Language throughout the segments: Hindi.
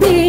be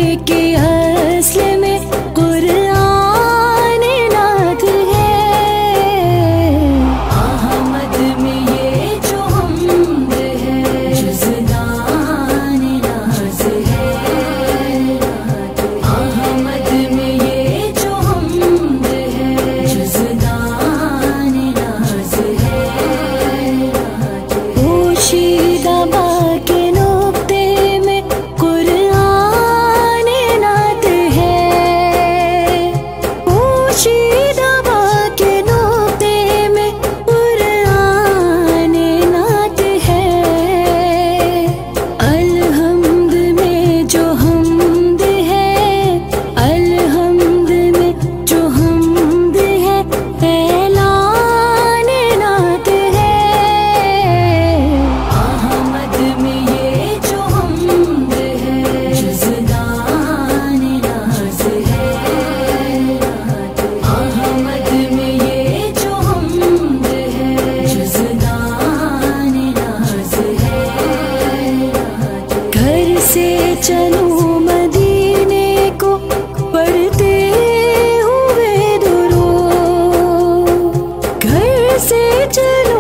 से चलो